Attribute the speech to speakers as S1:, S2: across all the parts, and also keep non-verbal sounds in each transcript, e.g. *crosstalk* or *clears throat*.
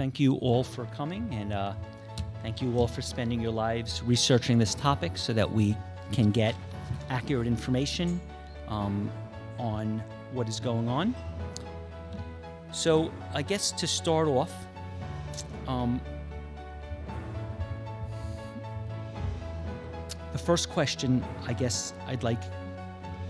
S1: thank you all for coming, and uh, thank you all for spending your lives researching this topic so that we can get accurate information um, on what is going on. So, I guess to start off, um, the first question I guess I'd like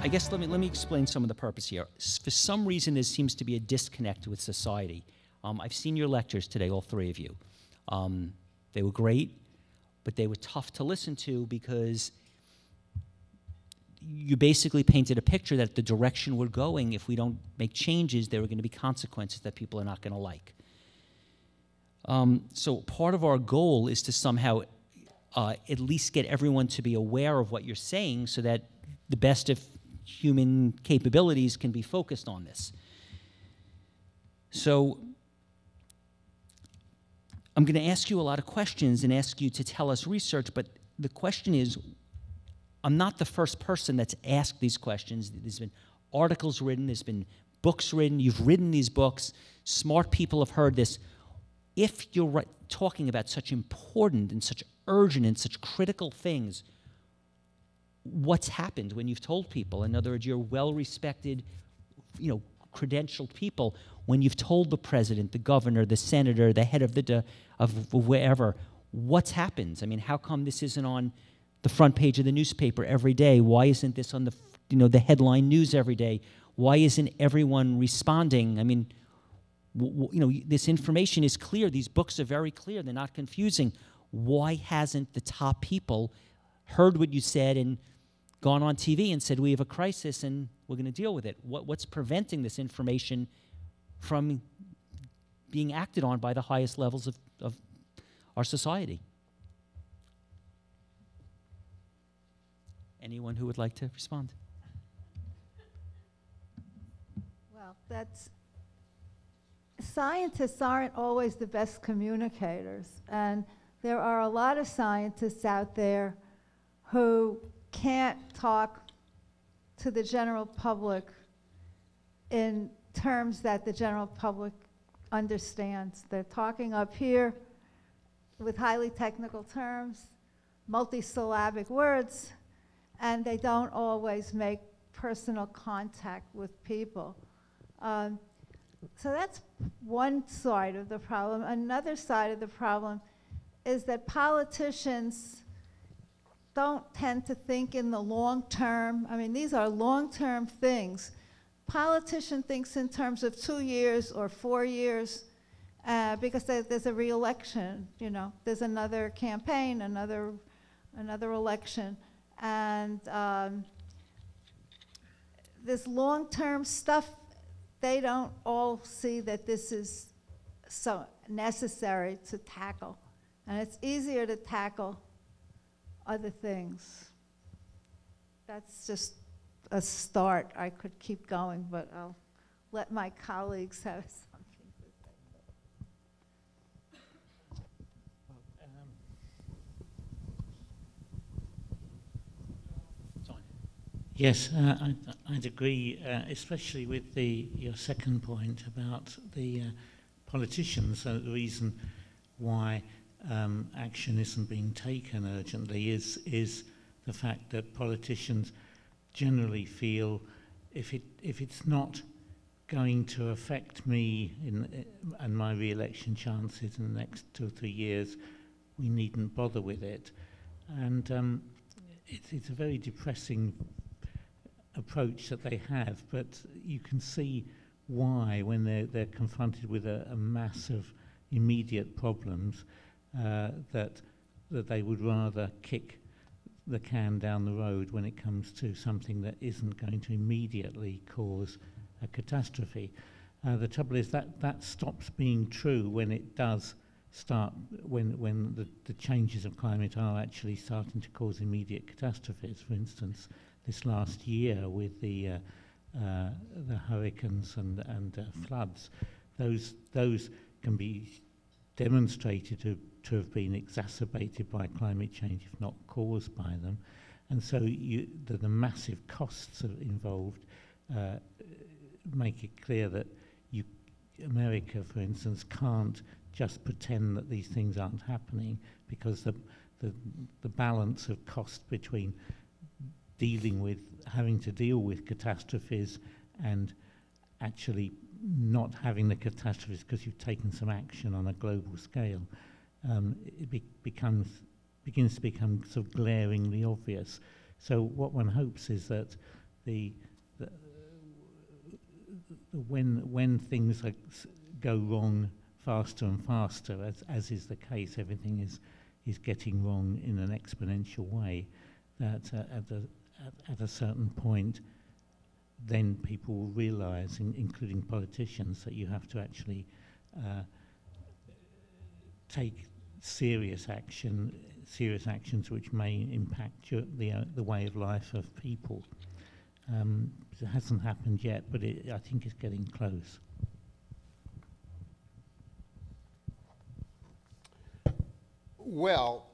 S1: I guess let me let me explain some of the purpose here. For some reason, there seems to be a disconnect with society. Um, I've seen your lectures today, all three of you. Um, they were great, but they were tough to listen to because you basically painted a picture that the direction we're going, if we don't make changes, there are going to be consequences that people are not going to like. Um, so part of our goal is to somehow uh, at least get everyone to be aware of what you're saying so that the best of human capabilities can be focused on this. So I'm going to ask you a lot of questions and ask you to tell us research, but the question is I'm not the first person that's asked these questions. There's been articles written, there's been books written, you've written these books, smart people have heard this. If you're talking about such important and such urgent and such critical things, what's happened when you've told people. In other words, you're well respected, you know, credentialed people. When you've told the president, the governor, the senator, the head of the of wherever, what's happened? I mean, how come this isn't on the front page of the newspaper every day? Why isn't this on the you know the headline news every day? Why isn't everyone responding? I mean, you know, this information is clear. These books are very clear. They're not confusing. Why hasn't the top people heard what you said and gone on TV and said, We have a crisis and we're going to deal with it. What, what's preventing this information from being acted on by the highest levels of, of our society? Anyone who would like to respond?
S2: Well, that's scientists aren't always the best communicators, and there are a lot of scientists out there who can't talk to the general public in terms that the general public understands. They're talking up here with highly technical terms, multisyllabic words, and they don't always make personal contact with people. Um, so that's one side of the problem. Another side of the problem is that politicians don't tend to think in the long term. I mean, these are long term things. Politician thinks in terms of two years or four years uh, because there's a reelection, you know, there's another campaign, another, another election. And um, this long term stuff, they don't all see that this is so necessary to tackle. And it's easier to tackle other things. That's just a start. I could keep going, but I'll let my colleagues have something
S3: to say. Yes, uh, I'd, I'd, agree, uh, especially with the your second point about the uh, politicians. Uh, the reason why um, action isn't being taken urgently is, is the fact that politicians generally feel if, it, if it's not going to affect me in, and my re-election chances in the next two or three years, we needn't bother with it. And um, it's, it's a very depressing approach that they have, but you can see why when they're, they're confronted with a, a mass of immediate problems, uh, that that they would rather kick the can down the road when it comes to something that isn't going to immediately cause a catastrophe. Uh, the trouble is that that stops being true when it does start when when the, the changes of climate are actually starting to cause immediate catastrophes. For instance, this last year with the uh, uh, the hurricanes and and uh, floods, those those can be demonstrated to to have been exacerbated by climate change, if not caused by them. And so you, the, the massive costs involved uh, make it clear that you, America, for instance, can't just pretend that these things aren't happening because the, the, the balance of cost between dealing with, having to deal with catastrophes and actually not having the catastrophes because you've taken some action on a global scale, um, it be becomes, begins to become sort of glaringly obvious. So what one hopes is that the, the, the when, when things like go wrong faster and faster, as, as is the case, everything is, is getting wrong in an exponential way, that uh, at, a, at, at a certain point, then people will realise, in, including politicians, that you have to actually uh, take serious action, serious actions which may impact your, the, uh, the way of life of people. Um, it hasn't happened yet, but it, I think it's getting close.
S4: Well,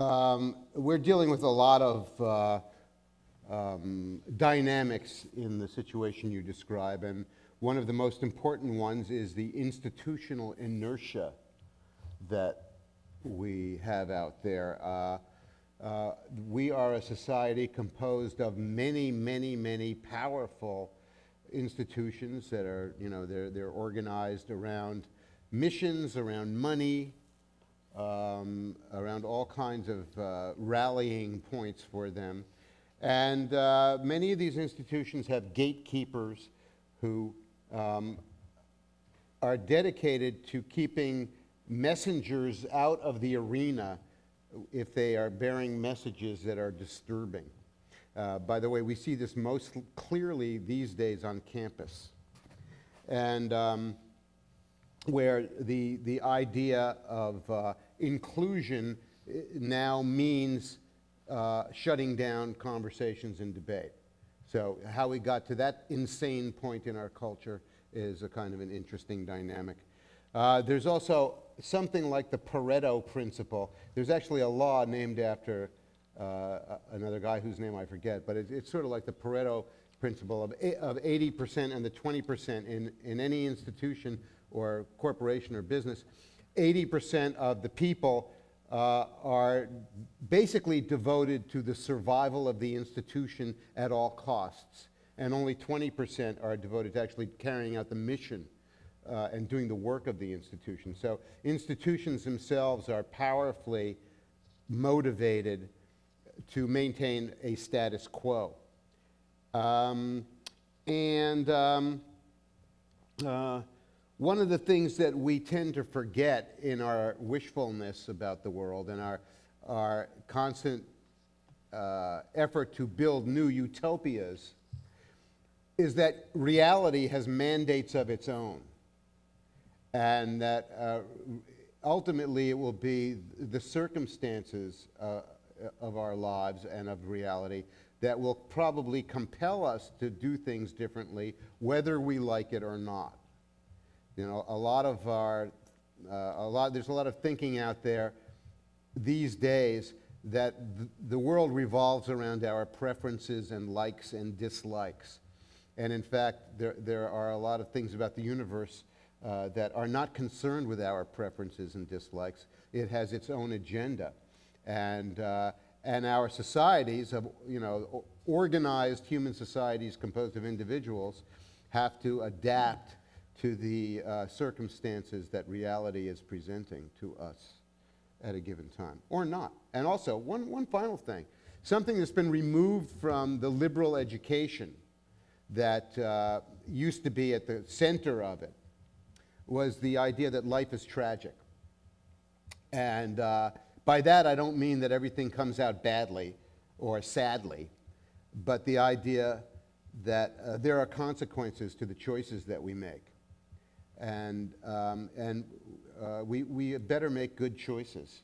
S4: um, we're dealing with a lot of uh, um, dynamics in the situation you describe, and one of the most important ones is the institutional inertia that we have out there. Uh, uh, we are a society composed of many, many, many powerful institutions that are, you know, they're, they're organized around missions, around money, um, around all kinds of uh, rallying points for them. And uh, many of these institutions have gatekeepers who um, are dedicated to keeping messengers out of the arena if they are bearing messages that are disturbing. Uh, by the way, we see this most clearly these days on campus. And um, where the, the idea of uh, inclusion uh, now means uh, shutting down conversations and debate. So how we got to that insane point in our culture is a kind of an interesting dynamic. Uh, there's also something like the Pareto principle. There's actually a law named after uh, another guy whose name I forget, but it, it's sort of like the Pareto principle of, of 80% and the 20% in, in any institution or corporation or business. 80% of the people uh, are basically devoted to the survival of the institution at all costs, and only 20% are devoted to actually carrying out the mission uh, and doing the work of the institution. So institutions themselves are powerfully motivated to maintain a status quo. Um, and um, uh, one of the things that we tend to forget in our wishfulness about the world and our, our constant uh, effort to build new utopias is that reality has mandates of its own. And that uh, ultimately it will be the circumstances uh, of our lives and of reality that will probably compel us to do things differently, whether we like it or not. You know, a lot of our, uh, a lot, there's a lot of thinking out there these days that th- the world revolves around our preferences and likes and dislikes. And in fact, there, there are a lot of things about the universe uh, that are not concerned with our preferences and dislikes. It has its own agenda. And, uh, and our societies, of, you know, organized human societies composed of individuals, have to adapt to the uh, circumstances that reality is presenting to us at a given time, or not. And also, one, one final thing something that's been removed from the liberal education that uh, used to be at the center of it was the idea that life is tragic. And uh, by that, I don't mean that everything comes out badly or sadly, but the idea that uh, there are consequences to the choices that we make. And, um, and uh, we, we better make good choices.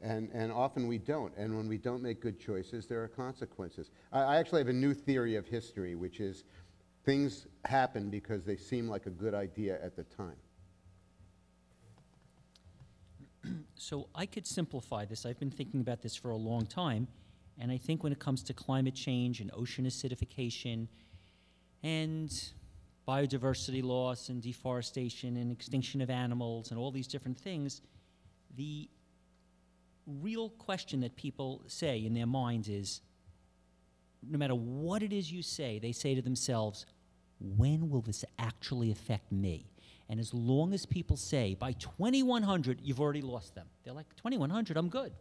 S4: And, and often we don't. And when we don't make good choices, there are consequences. I, I actually have a new theory of history, which is things happen because they seem like a good idea at the time.
S1: So I could simplify this. I've been thinking about this for a long time, and I think when it comes to climate change and ocean acidification and biodiversity loss and deforestation and extinction of animals and all these different things, the real question that people say in their minds is no matter what it is you say, they say to themselves, when will this actually affect me? And as long as people say, by 2100, you've already lost them. They're like, 2100, I'm good.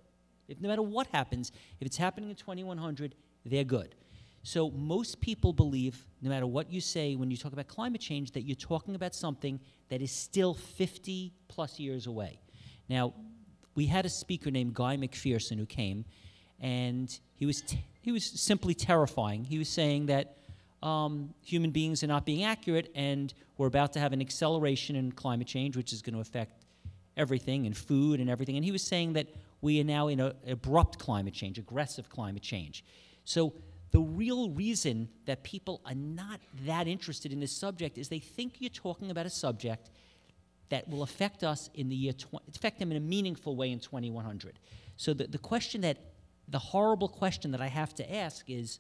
S1: If no matter what happens, if it's happening in 2100, they're good. So most people believe, no matter what you say when you talk about climate change, that you're talking about something that is still 50 plus years away. Now, we had a speaker named Guy McPherson who came, and he was, he was simply terrifying. He was saying that um, human beings are not being accurate, and we're about to have an acceleration in climate change, which is going to affect everything and food and everything. And he was saying that we are now in an abrupt climate change, aggressive climate change. So the real reason that people are not that interested in this subject is they think you're talking about a subject that will affect us in the year, affect them in a meaningful way in 2100. So the, the question that, the horrible question that I have to ask is,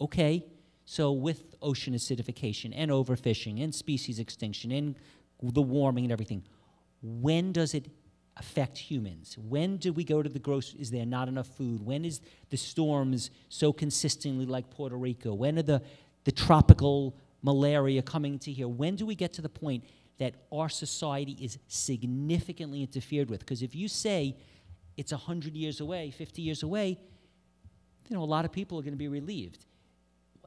S1: okay, so with ocean acidification and overfishing and species extinction and the warming and everything, when does it affect humans? When do we go to the grocery? Is there not enough food? When is the storms so consistently like Puerto Rico? When are the, the tropical malaria coming to here? When do we get to the point that our society is significantly interfered with? Because if you say it's 100 years away, 50 years away, you know, a lot of people are going to be relieved.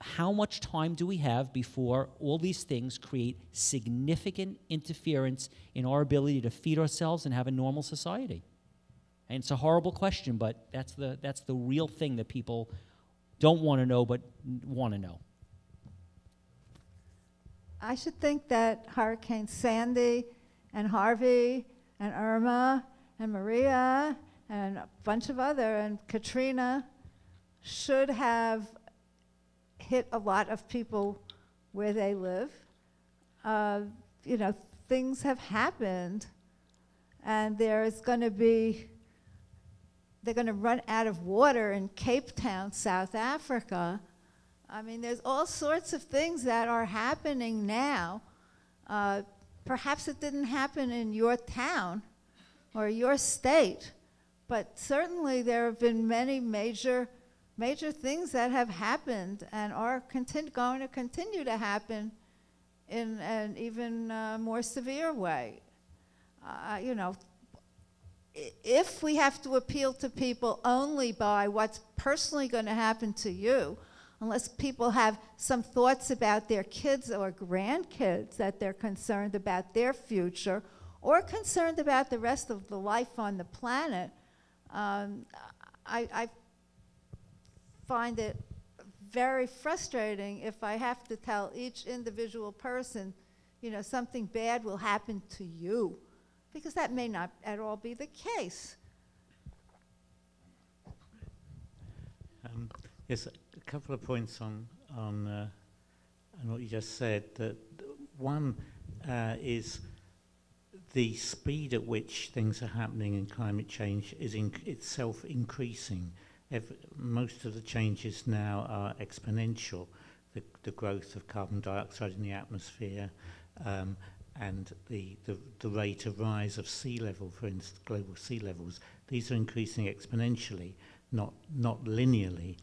S1: How much time do we have before all these things create significant interference in our ability to feed ourselves and have a normal society? And it's a horrible question, but that's the, that's the real thing that people don't want to know but want to know.
S2: I should think that Hurricane Sandy and Harvey and Irma and Maria and a bunch of other and Katrina should have hit a lot of people where they live. Uh, you know, things have happened, and there is going to be, they're going to run out of water in Cape Town, South Africa. I mean, there's all sorts of things that are happening now. Uh, perhaps it didn't happen in your town or your state, but certainly there have been many major major things that have happened and are going to continue to happen in an even uh, more severe way. Uh, you know, if we have to appeal to people only by what's personally going to happen to you, unless people have some thoughts about their kids or grandkids that they're concerned about their future or concerned about the rest of the life on the planet, um, I, I find it very frustrating if I have to tell each individual person, you know, something bad will happen to you, because that may not at all be the case.
S3: Um, yes, a couple of points on on, uh, on what you just said. That one uh, is the speed at which things are happening in climate change is in itself increasing. Most of the changes now are exponential. The, the growth of carbon dioxide in the atmosphere um, and the, the, the rate of rise of sea level, for instance, global sea levels, these are increasing exponentially, not, not linearly.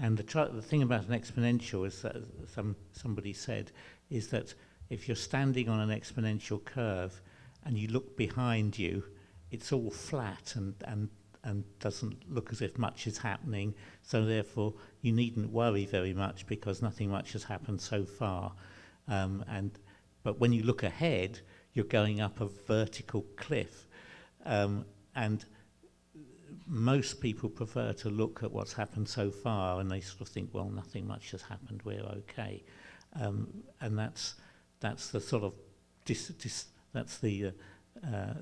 S3: And the, the thing about an exponential, is that some, somebody said, is that if you're standing on an exponential curve and you look behind you, it's all flat and, and, and doesn't look as if much is happening. So therefore, you needn't worry very much because nothing much has happened so far. Um, and but when you look ahead, you're going up a vertical cliff, um, and most people prefer to look at what's happened so far, and they sort of think, well, nothing much has happened, we're okay, um, and that's that's the sort of dis, dis, that's the uh, uh,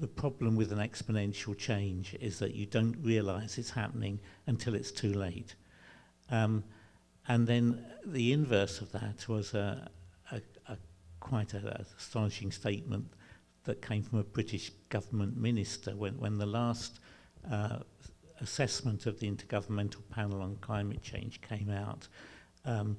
S3: the problem with an exponential change is that you don't realize it's happening until it's too late. Um, and then the inverse of that was a, a, a quite a, astonishing statement that came from a British government minister when, when the last uh, assessment of the Intergovernmental Panel on Climate Change came out. Um,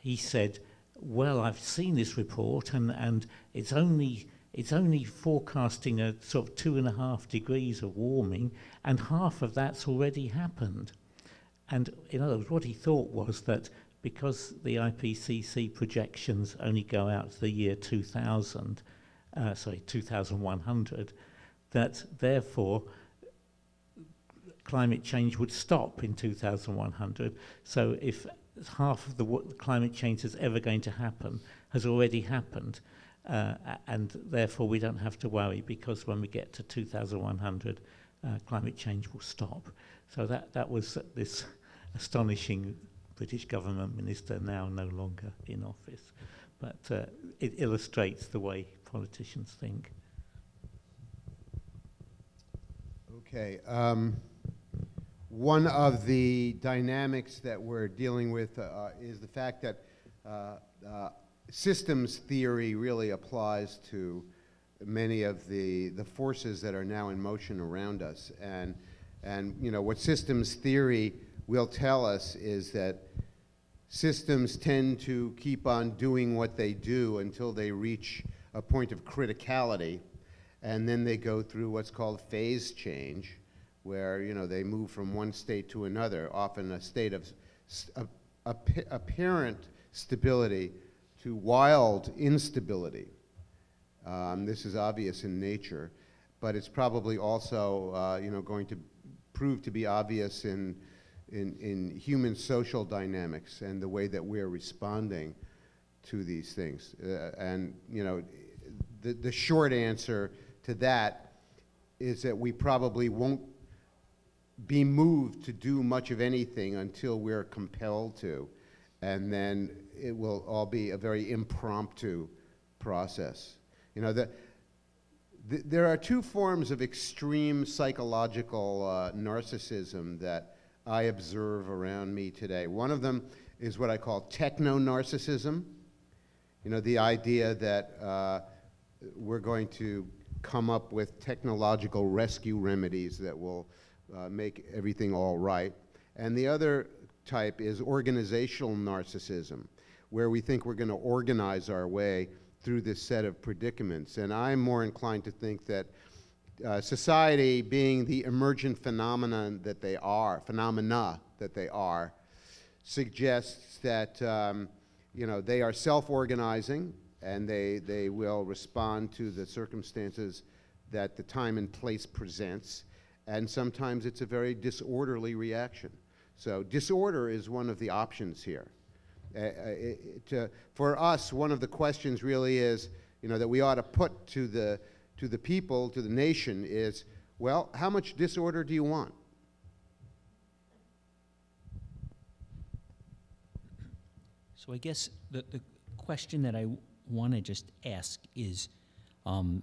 S3: he said, well, I've seen this report, and, and it's only it's only forecasting a sort of two and a half degrees of warming, and half of that's already happened. And in other words, what he thought was that because the IPCC projections only go out to the year 2000, uh, sorry, 2100, that therefore climate change would stop in 2100. So if half of the what climate change is ever going to happen has already happened, uh, and therefore we don't have to worry because when we get to 2100, uh, climate change will stop. So that, that was this astonishing British government minister now no longer in office. But uh, it illustrates the way politicians think.
S4: Okay. Um, one of the dynamics that we're dealing with uh, is the fact that uh, uh, systems theory really applies to many of the, the forces that are now in motion around us. And, and you know, what systems theory will tell us is that systems tend to keep on doing what they do until they reach a point of criticality, and then they go through what's called phase change, where you know they move from one state to another, often a state of apparent stability to wild instability. Um, this is obvious in nature, but it's probably also uh, you know going to prove to be obvious in, in in human social dynamics and the way that we're responding to these things. Uh, and you know, the the short answer to that is that we probably won't be moved to do much of anything until we're compelled to. And then it will all be a very impromptu process. You know, the, the there are two forms of extreme psychological uh, narcissism that I observe around me today. One of them is what I call techno narcissism. You know, the idea that uh, we're going to come up with technological rescue remedies that will uh, make everything all right. And the other type is organizational narcissism, where we think we're going to organize our way through this set of predicaments. And I'm more inclined to think that uh, society, being the emergent phenomenon that they are, phenomena that they are, suggests that um, you know they are self-organizing and they they will respond to the circumstances that the time and place presents and sometimes it's a very disorderly reaction. So disorder is one of the options here. Uh, uh, for us, one of the questions really is, you know, that we ought to put to the, to the people, to the nation is, well, how much disorder do you want?
S1: So I guess the, the question that I want to just ask is, um,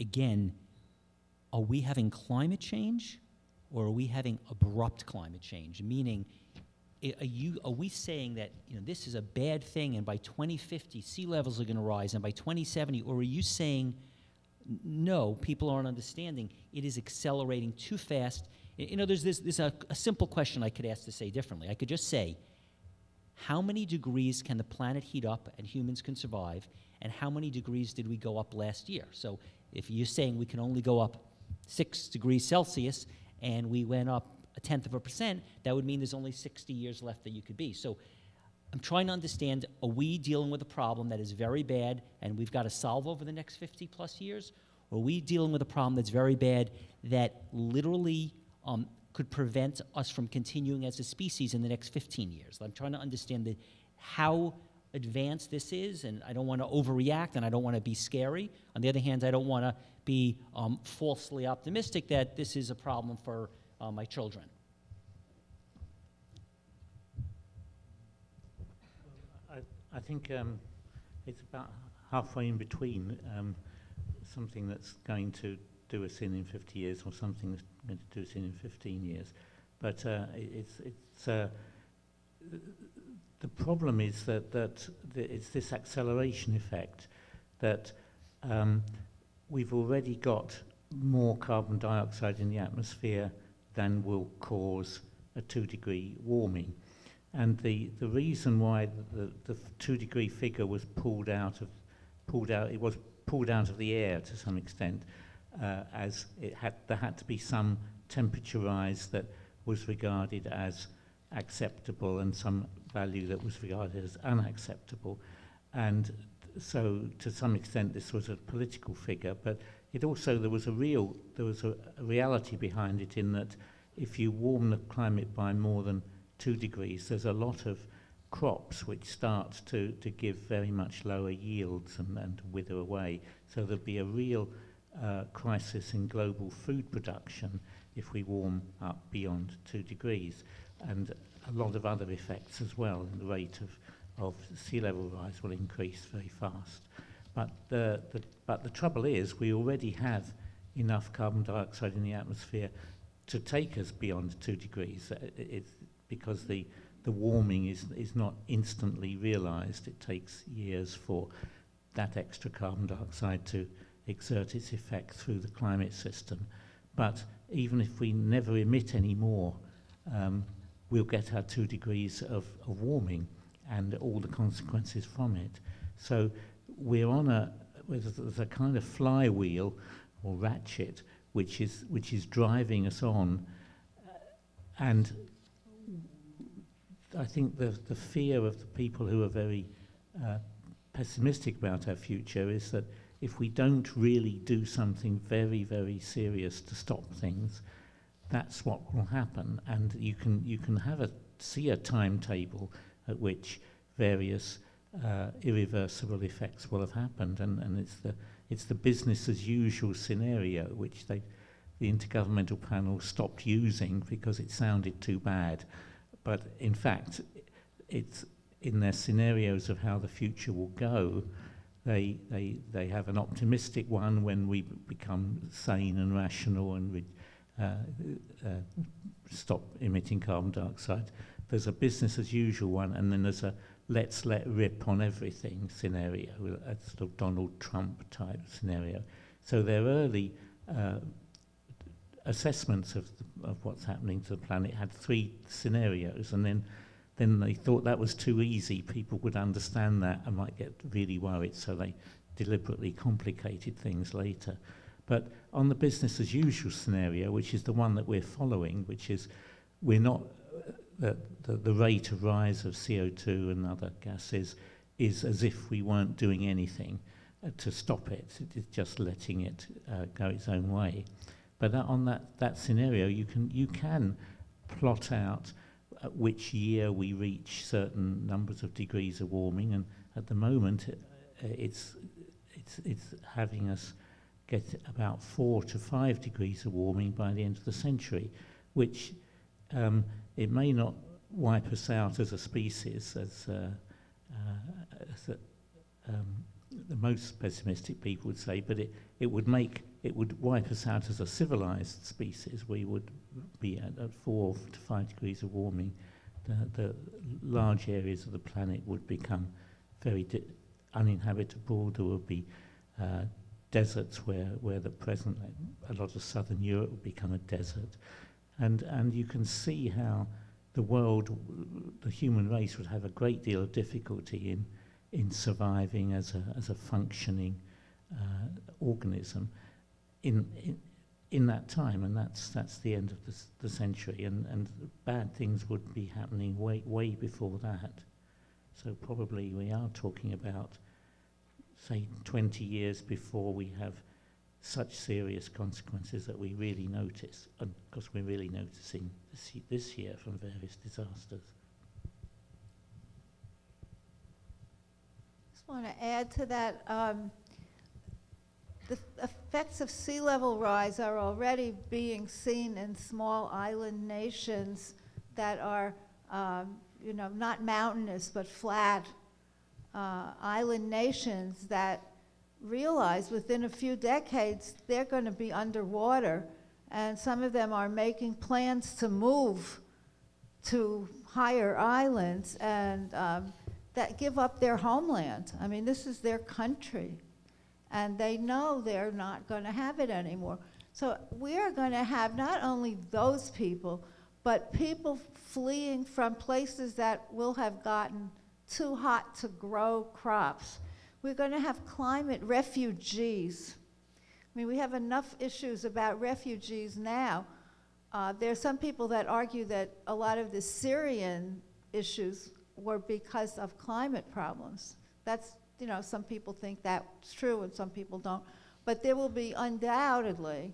S1: again, are we having climate change or are we having abrupt climate change? Meaning, are, you, are we saying that you know, this is a bad thing and by 2050 sea levels are going to rise and by 2070, or are you saying, no, people aren't understanding, it is accelerating too fast? You know, there's, this, there's a, a simple question I could ask to say differently. I could just say, how many degrees can the planet heat up and humans can survive, and how many degrees did we go up last year? So if you're saying we can only go up six degrees Celsius and we went up a tenth of a percent, that would mean there's only 60 years left that you could be. So I'm trying to understand are we dealing with a problem that is very bad and we've got to solve over the next 50 plus years? Or are we dealing with a problem that's very bad that literally um, could prevent us from continuing as a species in the next 15 years? I'm trying to understand the, how advanced this is, and I don't want to overreact and I don't want to be scary. On the other hand, I don't want to be um, falsely optimistic that this is a problem for uh, my children.
S3: I, think um, it's about halfway in between um, something that's going to do us in in 50 years or something that's going to do us in in 15 years. But uh, it's, it's uh, the problem is that, that it's this acceleration effect that um, we've already got more carbon dioxide in the atmosphere than will cause a two degree warming. And the, the reason why the, the, two degree figure was pulled out of, pulled out, it was pulled out of the air to some extent, uh, as it had, there had to be some temperature rise that was regarded as acceptable and some value that was regarded as unacceptable. And so to some extent this was a political figure, but it also, there was a real, there was a, a reality behind it in that if you warm the climate by more than two degrees, there's a lot of crops which start to, to give very much lower yields and, and wither away. So there'll be a real uh, crisis in global food production if we warm up beyond two degrees. And a lot of other effects as well. The rate of, of sea level rise will increase very fast. But the, the, but the trouble is we already have enough carbon dioxide in the atmosphere to take us beyond two degrees. Uh, it's because the, the warming is, is not instantly realized. It takes years for that extra carbon dioxide to exert its effect through the climate system. But even if we never emit any more, um, we'll get our two degrees of, of warming and all the consequences from it. So we're on a, there's a kind of flywheel or ratchet which is, which is driving us on. And I think the, the fear of the people who are very uh, pessimistic about our future is that if we don't really do something very, very serious to stop things, that's what will happen. And you can, you can have a, see a timetable at which various uh, irreversible effects will have happened. And, and it's, the, it's the business as usual scenario which they, the Intergovernmental Panel stopped using because it sounded too bad. But in fact, it's in their scenarios of how the future will go, they, they, they have an optimistic one when we become sane and rational and re- uh, uh, stop emitting carbon dioxide. There's a business as usual one, and then there's a let's let rip on everything scenario, a sort of Donald Trump type scenario. So their early uh, assessments of, the, of what's happening to the planet had three scenarios, and then then they thought that was too easy. People would understand that and might get really worried, so they deliberately complicated things later. But on the business as usual scenario, which is the one that we're following, which is we're not, the, the, the rate of rise of CO2 and other gases is as if we weren't doing anything uh, to stop it. It's just letting it uh, go its own way. But that, on that, that scenario, you can, you can plot out at which year we reach certain numbers of degrees of warming. And at the moment, it, uh, it's, it's, it's having us get about four to five degrees of warming by the end of the century, which um, it may not wipe us out as a species, as, uh, uh, as a, um, the most pessimistic people would say, but it, it would make it would wipe us out as a civilized species. We would be at, at four to five degrees of warming. The, the large areas of the planet would become very uninhabitable. There would be uh, deserts where, where the present, a lot of southern Europe would become a desert. And, and you can see how the world, the human race would have a great deal of difficulty in, in surviving as a, as a functioning uh, organism in, in, in that time. And that's, that's the end of the, the century. And, and bad things would be happening way, way before that. So probably we are talking about say, 20 years before we have such serious consequences that we really notice, and because we're really noticing this, this year from various disasters.
S2: I Just want to add to that. Um, the effects of sea level rise are already being seen in small island nations that are, um, you know, not mountainous but flat uh, island nations that realize within a few decades they're going to be underwater, and some of them are making plans to move to higher islands and um, that give up their homeland. I mean, this is their country, and they know they're not going to have it anymore. So we are going to have not only those people, but people fleeing from places that will have gotten too hot to grow crops. We're going to have climate refugees. I mean, we have enough issues about refugees now. Uh, there are some people that argue that a lot of the Syrian issues were because of climate problems. That's, you know, some people think that's true and some people don't. But there will be undoubtedly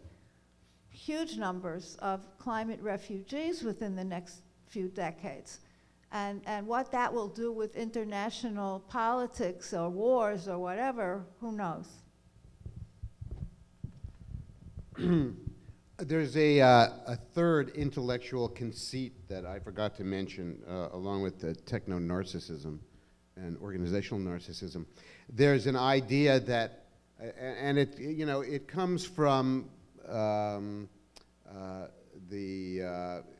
S2: huge numbers of climate refugees within the next few decades. And, and what that will do with international politics or wars or whatever, who knows? *clears throat*
S4: There's a, uh, a third intellectual conceit that I forgot to mention, uh, along with the techno narcissism and organizational narcissism. There's an idea that, and it, you know, it comes from um, uh, the, uh,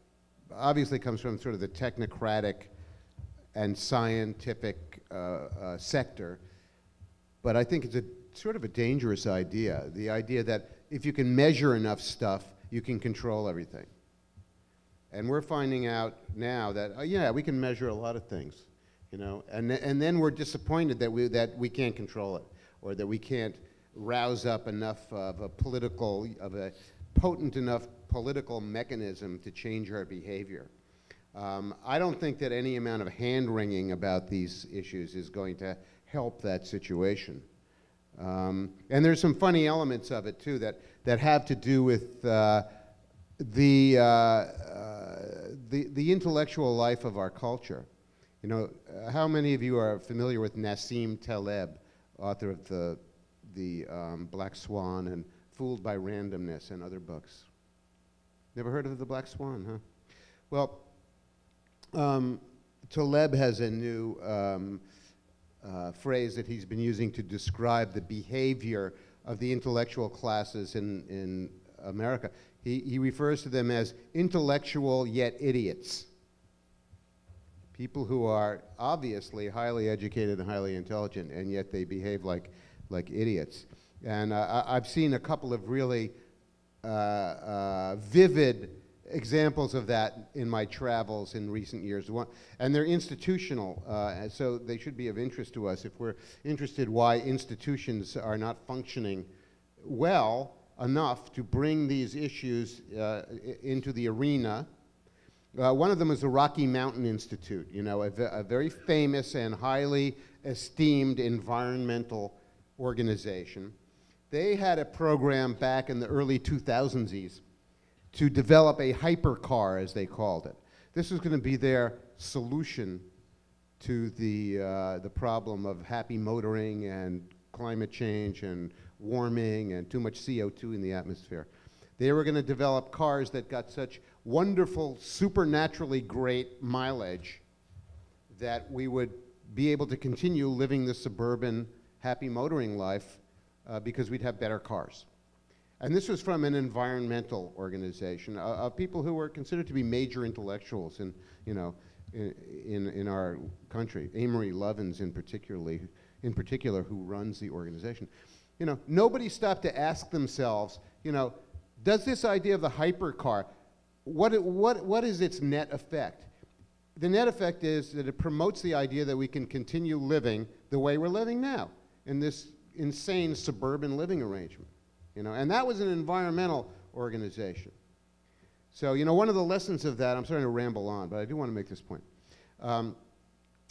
S4: obviously comes from sort of the technocratic and scientific uh, uh, sector, but I think it's a sort of a dangerous idea. The idea that if you can measure enough stuff, you can control everything. And we're finding out now that, uh, yeah, we can measure a lot of things, you know, and, and then we're disappointed that we, that we can't control it or that we can't rouse up enough of a political, of a potent enough political mechanism to change our behavior. Um, I don't think that any amount of hand wringing about these issues is going to help that situation. Um, and there's some funny elements of it too that, that have to do with uh, the, uh, uh, the, the intellectual life of our culture. You know, how many of you are familiar with Nassim Taleb, author of the, the um, Black Swan and Fooled by Randomness and other books? Never heard of the Black Swan, huh? Well, um, Taleb has a new um, uh, phrase that he's been using to describe the behavior of the intellectual classes in, in America. He, he refers to them as intellectual yet idiots. People who are obviously highly educated and highly intelligent, and yet they behave like, like idiots. And uh, I've seen a couple of really uh, uh vivid examples of that in my travels in recent years. And they're institutional, uh, so they should be of interest to us if we're interested why institutions are not functioning well enough to bring these issues uh, into the arena. Uh, one of them is the Rocky Mountain Institute, you know, a very famous and highly esteemed environmental organization. They had a program back in the early 2000s to develop a hypercar, as they called it. This was going to be their solution to the, uh, the problem of happy motoring and climate change and warming and too much CO2 in the atmosphere. They were going to develop cars that got such wonderful, supernaturally great mileage that we would be able to continue living the suburban happy motoring life uh, because we'd have better cars. And this was from an environmental organization, uh, of people who were considered to be major intellectuals in, you know, in, in, in our country. Amory Lovins in, particularly, in particular, who runs the organization. You know, nobody stopped to ask themselves, you know, does this idea of the hypercar, what, what, what is its net effect? The net effect is that it promotes the idea that we can continue living the way we're living now, in this insane suburban living arrangement. You know, and that was an environmental organization. So, you know, one of the lessons of that, I'm starting to ramble on, but I do want to make this point. Um,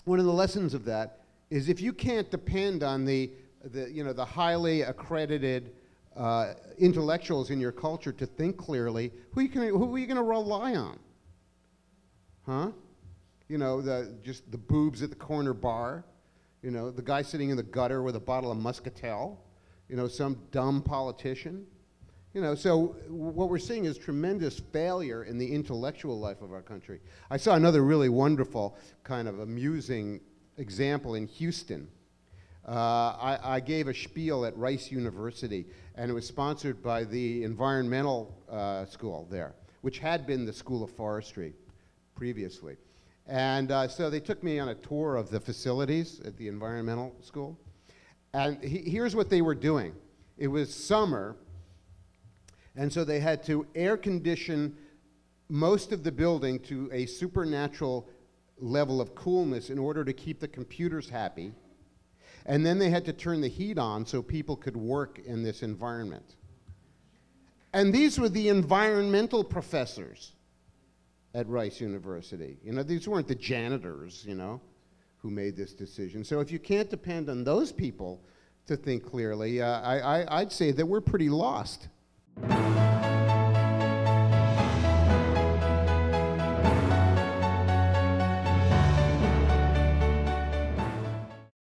S4: one of the lessons of that is if you can't depend on the, the you know, the highly accredited uh, intellectuals in your culture to think clearly, who, you can, who are you going to rely on? Huh? You know, the, just the boobs at the corner bar, you know, the guy sitting in the gutter with a bottle of Muscatel, you know, some dumb politician. You know, so what we're seeing is tremendous failure in the intellectual life of our country. I saw another really wonderful, kind of amusing example in Houston. Uh, I, I, gave a spiel at Rice University, and it was sponsored by the environmental uh, school there, which had been the School of Forestry previously. And uh, so they took me on a tour of the facilities at the environmental school. And he, here's what they were doing it was summer, and so they had to air condition most of the building to a supernatural level of coolness in order to keep the computers happy. And then they had to turn the heat on so people could work in this environment. And these were the environmental professors at Rice University. You know, these weren't the janitors, you know, who made this decision. So if you can't depend on those people to think clearly, uh, I, I, I'd say that we're pretty lost.